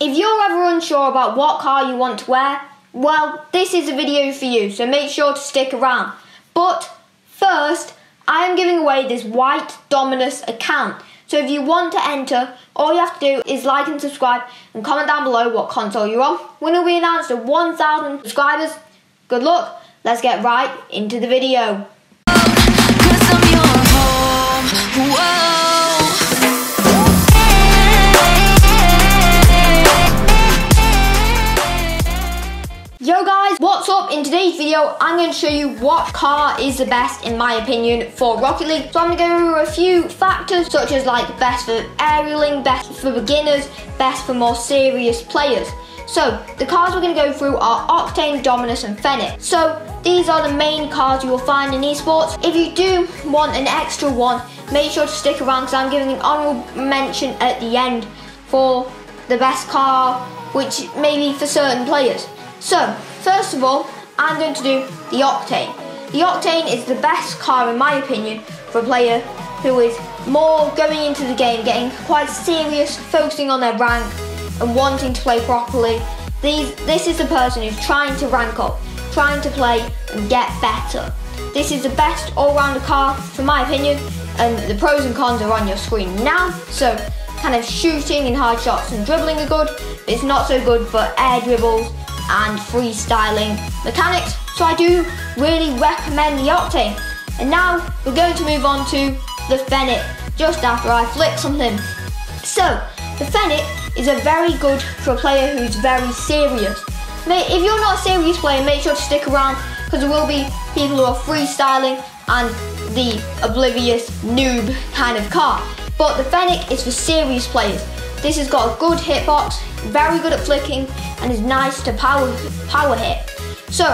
If you're ever unsure about what car you want to wear, well, this is a video for you, so make sure to stick around. But first, I am giving away this white Dominus account. So if you want to enter, all you have to do is like and subscribe and comment down below what console you're on. Winner will be announced at 1,000 subscribers. Good luck. Let's get right into the video. In today's video, I'm going to show you what car is the best in my opinion for Rocket League. So I'm going to go over a few factors such as like best for aerialing, best for beginners, best for more serious players. So the cars we're going to go through are Octane, Dominus and Fennec. So these are the main cars you will find in esports. If you do want an extra one, make sure to stick around because I'm giving an honourable mention at the end for the best car, which may be for certain players. So, first of all, I'm going to do the Octane. The Octane is the best car, in my opinion, for a player who is more going into the game, getting quite serious, focusing on their rank, and wanting to play properly. These, this is the person who's trying to rank up, trying to play and get better. This is the best all-rounder car, for my opinion, and the pros and cons are on your screen now. So, kind of shooting and hard shots and dribbling are good, it's not so good for air dribbles and freestyling mechanics. So I do really recommend the Octane. And now we're going to move on to the Fennec just after I flick something. So the Fennec is a very good for a player who's very serious. If you're not a serious player, make sure to stick around because there will be people who are freestyling and the oblivious noob kind of car. But the Fennec is for serious players. This has got a good hitbox, very good at flicking, and is nice to power, power hit. So,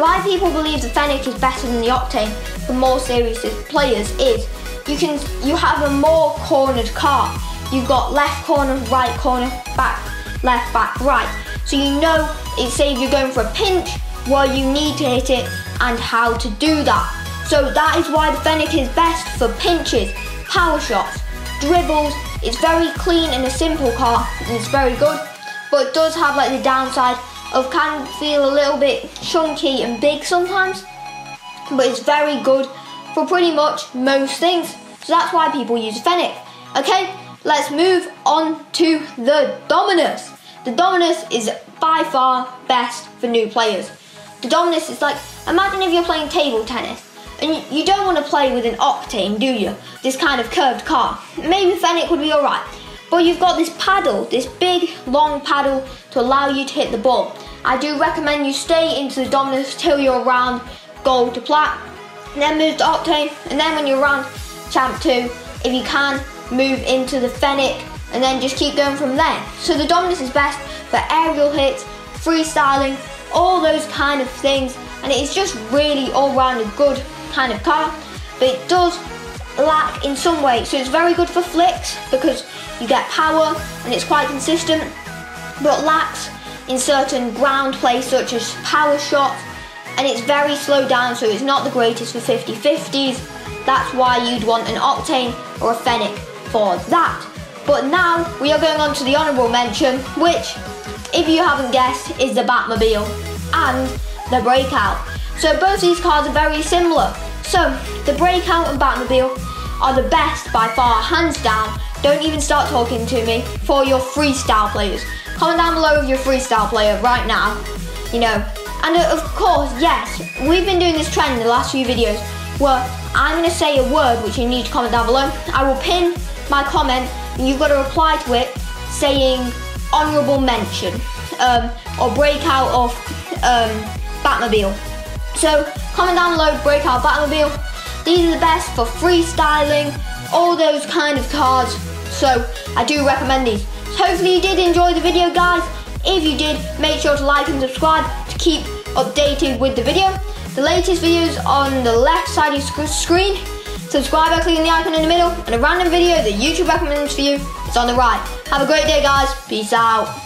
why people believe the Fennec is better than the Octane for more serious players is you can you have a more cornered car. You've got left corner, right corner, back, left, back, right. So you know, it say you're going for a pinch, where you need to hit it and how to do that. So that is why the Fennec is best for pinches, power shots, dribbles. It's very clean and a simple car and it's very good but it does have like the downside of can feel a little bit chunky and big sometimes but it's very good for pretty much most things. So that's why people use Fennec okay let's move on to the Dominus. The Dominus is by far best for new players. The Dominus is like imagine if you're playing table tennis and you, don't want to play with an Octane do you? This kind of curved car. Maybe Fennec would be alright. But you've got this paddle, this big long paddle to allow you to hit the ball. I do recommend you stay into the Dominus till you're around gold to plat, then move to Octane, and then when you're around Champ 2, if you can, move into the Fennec, and then just keep going from there. So the Dominus is best for aerial hits, freestyling, all those kind of things, and it's just really all round a good kind of car, but it does lack in some way. So it's very good for flicks because you get power and it's quite consistent, but lacks in certain ground play such as power shots and it's very slow down so it's not the greatest for 50-50s. That's why you'd want an Octane or a Fennec for that. But now we are going on to the honourable mention, which, if you haven't guessed, is the Batmobile and the Breakout. So both these cars are very similar. So the Breakout and Batmobile are the best by far, hands down. Don't even start talking to me for your freestyle players. Comment down below with your freestyle player right now, you know. And uh, of course, yes, we've been doing this trend in the last few videos where I'm going to say a word which you need to comment down below. I will pin my comment and you've got to reply to it saying honourable mention um, or breakout of um, Batmobile. So comment down below, breakout Batmobile these are the best for freestyling, all those kind of cars. So I do recommend these. So hopefully you did enjoy the video guys. If you did, make sure to like and subscribe to keep updated with the video. The latest videos on the left side of your screen. Subscribe by clicking the icon in the middle and a random video that YouTube recommends for you is on the right. Have a great day guys. Peace out.